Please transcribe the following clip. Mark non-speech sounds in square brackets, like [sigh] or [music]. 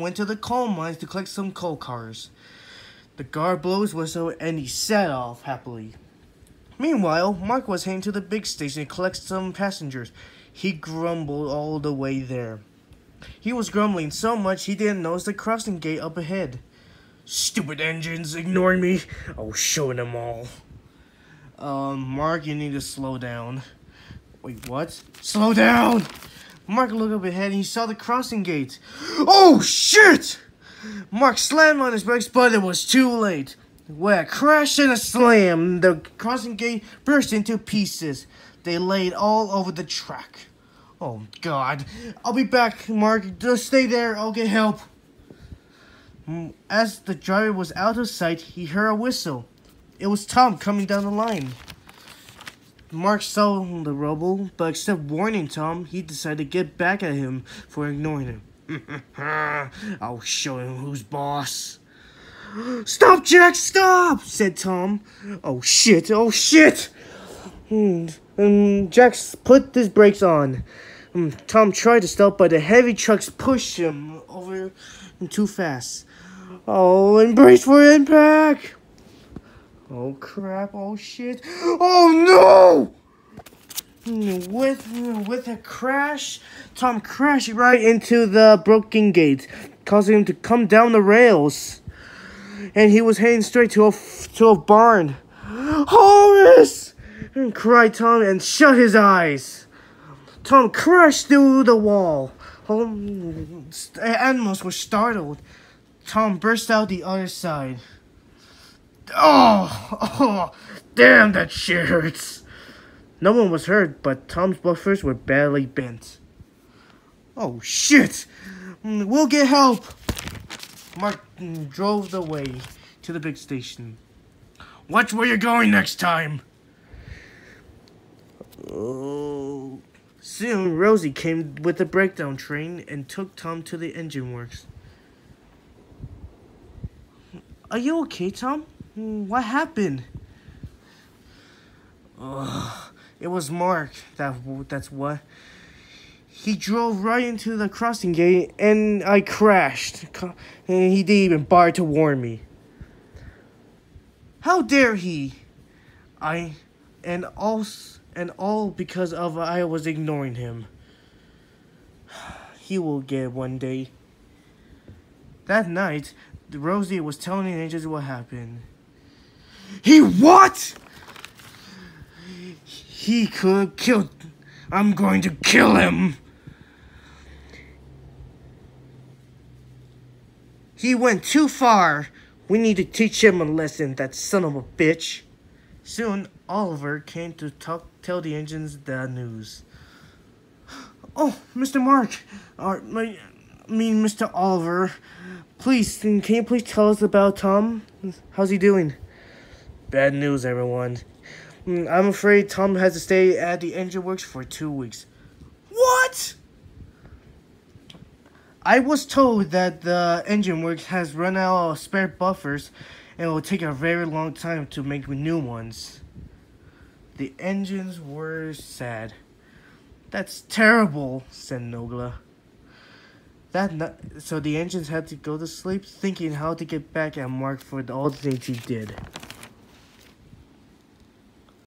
went to the coal mines to collect some coal cars. The guard blew his whistle and he set off happily. Meanwhile, Mark was heading to the big station to collect some passengers. He grumbled all the way there. He was grumbling so much he didn't notice the crossing gate up ahead. Stupid engines ignoring me. I'll show them all. Um, Mark, you need to slow down. Wait, what? Slow down! Mark looked up ahead and he saw the crossing gate. Oh, shit! Mark slammed on his brakes, but it was too late. With a crash and a slam, the crossing gate burst into pieces. They laid all over the track. Oh, God. I'll be back, Mark. Just stay there. I'll get help. Mm, as the driver was out of sight, he heard a whistle. It was Tom coming down the line. Mark saw the rubble, but instead of warning Tom, he decided to get back at him for ignoring him. [laughs] I'll show him who's boss. Stop, Jack, stop, said Tom. Oh, shit, oh, shit. And hmm, um, Jack put his brakes on. Um, Tom tried to stop, but the heavy trucks pushed him over too fast. Oh, and brace for impact! Oh crap, oh shit. Oh no! With, with a crash, Tom crashed right into the broken gate, causing him to come down the rails. And he was heading straight to a, to a barn. Horace! cried Tom and shut his eyes. Tom crashed through the wall. Oh, animals were startled. Tom burst out the other side. Oh, oh, damn, that shit hurts. No one was hurt, but Tom's buffers were badly bent. Oh, shit. Mm, we'll get help. Mark mm, drove the way to the big station. Watch where you're going next time. Oh. Soon, Rosie came with the breakdown train and took Tom to the engine works. Are you okay, Tom? Mm, what happened? Ugh, it was Mark. That that's what. He drove right into the crossing gate, and I crashed. And he didn't even bother to warn me. How dare he? I, and all, and all because of I was ignoring him. He will get one day. That night, Rosie was telling the angels what happened. He what? He could kill. I'm going to kill him. He went too far. We need to teach him a lesson, that son of a bitch. Soon, Oliver came to talk, tell the engines the news. Oh, Mr. Mark, or my, I mean, Mr. Oliver, please, can you please tell us about Tom? How's he doing? Bad news, everyone. Mm, I'm afraid Tom has to stay at the engine works for two weeks. What? I was told that the engine works has run out of spare buffers and it will take a very long time to make new ones. The engines were sad. That's terrible, said Nogla. That so the engines had to go to sleep thinking how to get back at Mark for all the things he did.